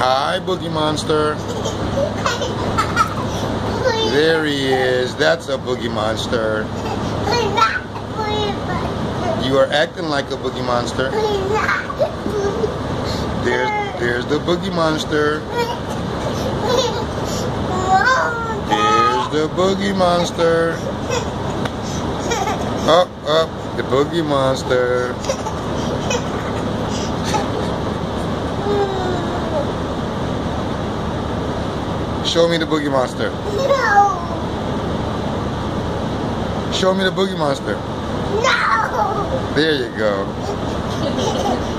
Hi, Boogie Monster. There he is. That's a Boogie Monster. You are acting like a Boogie Monster. There's, there's the Boogie Monster. There's the Boogie Monster. Up, up, the Boogie Monster. Show me the Boogie Monster. No. Show me the Boogie Monster. No. There you go.